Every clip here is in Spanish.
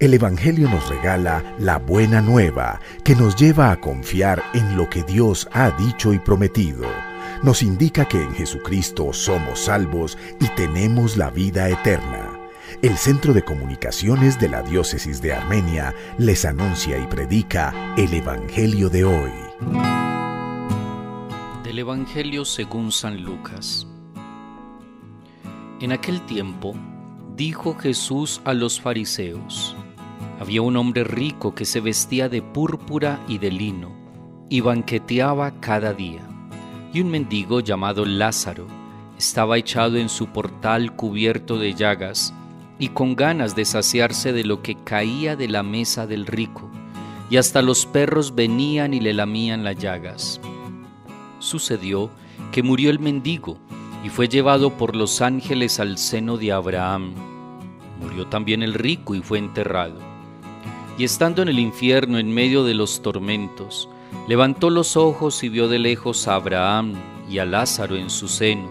El Evangelio nos regala la buena nueva que nos lleva a confiar en lo que Dios ha dicho y prometido. Nos indica que en Jesucristo somos salvos y tenemos la vida eterna. El Centro de Comunicaciones de la Diócesis de Armenia les anuncia y predica el Evangelio de hoy. Del Evangelio según San Lucas. En aquel tiempo dijo Jesús a los fariseos, había un hombre rico que se vestía de púrpura y de lino y banqueteaba cada día. Y un mendigo llamado Lázaro estaba echado en su portal cubierto de llagas y con ganas de saciarse de lo que caía de la mesa del rico, y hasta los perros venían y le lamían las llagas. Sucedió que murió el mendigo y fue llevado por los ángeles al seno de Abraham. Murió también el rico y fue enterrado y estando en el infierno en medio de los tormentos, levantó los ojos y vio de lejos a Abraham y a Lázaro en su seno,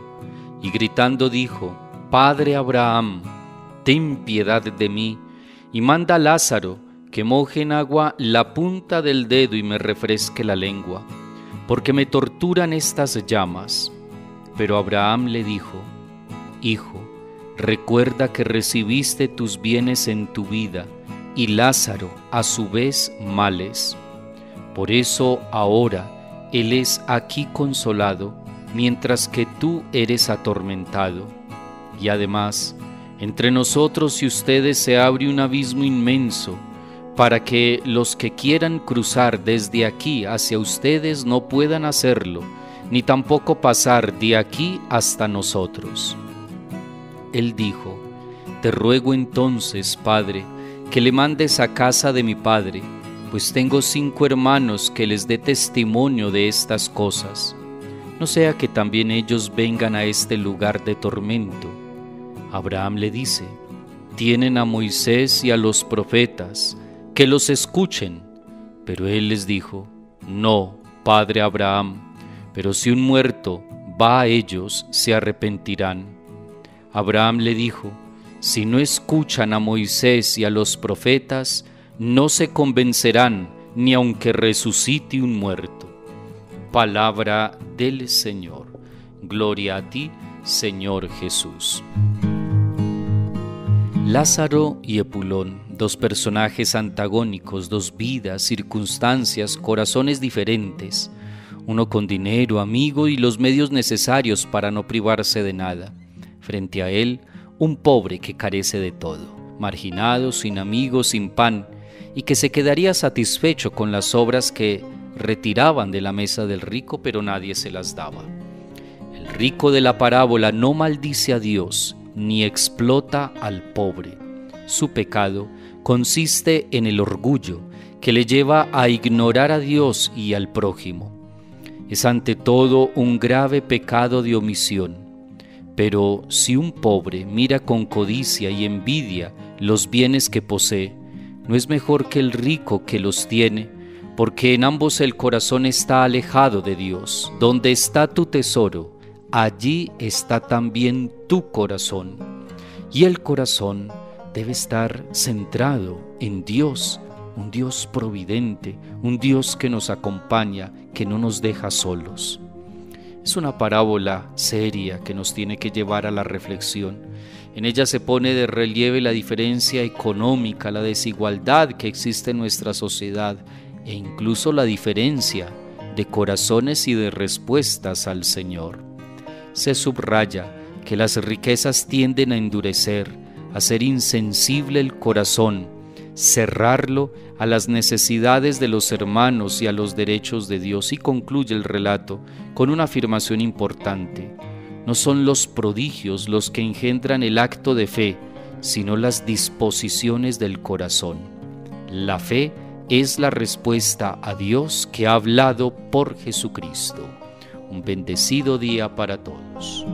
y gritando dijo, Padre Abraham, ten piedad de mí, y manda a Lázaro que moje en agua la punta del dedo y me refresque la lengua, porque me torturan estas llamas. Pero Abraham le dijo, Hijo, recuerda que recibiste tus bienes en tu vida, y Lázaro a su vez males. Por eso ahora Él es aquí consolado, mientras que tú eres atormentado. Y además, entre nosotros y ustedes se abre un abismo inmenso, para que los que quieran cruzar desde aquí hacia ustedes no puedan hacerlo, ni tampoco pasar de aquí hasta nosotros. Él dijo, Te ruego entonces, Padre, que le mandes a casa de mi padre, pues tengo cinco hermanos que les dé testimonio de estas cosas, no sea que también ellos vengan a este lugar de tormento. Abraham le dice, tienen a Moisés y a los profetas, que los escuchen. Pero él les dijo, no, padre Abraham, pero si un muerto va a ellos, se arrepentirán. Abraham le dijo, si no escuchan a Moisés y a los profetas, no se convencerán ni aunque resucite un muerto. Palabra del Señor. Gloria a ti, Señor Jesús. Lázaro y Epulón, dos personajes antagónicos, dos vidas, circunstancias, corazones diferentes, uno con dinero, amigo y los medios necesarios para no privarse de nada. Frente a él, un pobre que carece de todo, marginado, sin amigos, sin pan, y que se quedaría satisfecho con las obras que retiraban de la mesa del rico, pero nadie se las daba. El rico de la parábola no maldice a Dios ni explota al pobre. Su pecado consiste en el orgullo que le lleva a ignorar a Dios y al prójimo. Es ante todo un grave pecado de omisión pero si un pobre mira con codicia y envidia los bienes que posee, no es mejor que el rico que los tiene, porque en ambos el corazón está alejado de Dios. Donde está tu tesoro, allí está también tu corazón. Y el corazón debe estar centrado en Dios, un Dios providente, un Dios que nos acompaña, que no nos deja solos. Es una parábola seria que nos tiene que llevar a la reflexión. En ella se pone de relieve la diferencia económica, la desigualdad que existe en nuestra sociedad e incluso la diferencia de corazones y de respuestas al Señor. Se subraya que las riquezas tienden a endurecer, a ser insensible el corazón, cerrarlo a las necesidades de los hermanos y a los derechos de Dios. Y concluye el relato con una afirmación importante. No son los prodigios los que engendran el acto de fe, sino las disposiciones del corazón. La fe es la respuesta a Dios que ha hablado por Jesucristo. Un bendecido día para todos.